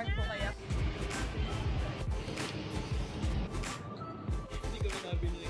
park po kaya? Hindi kami nabili